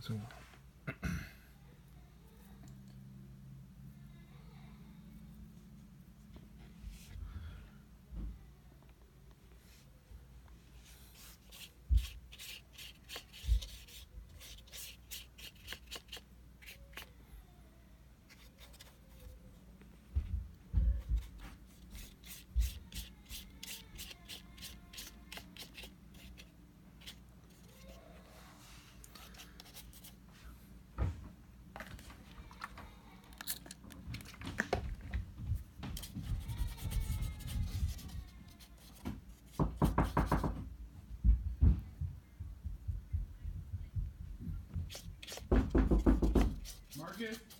そう good.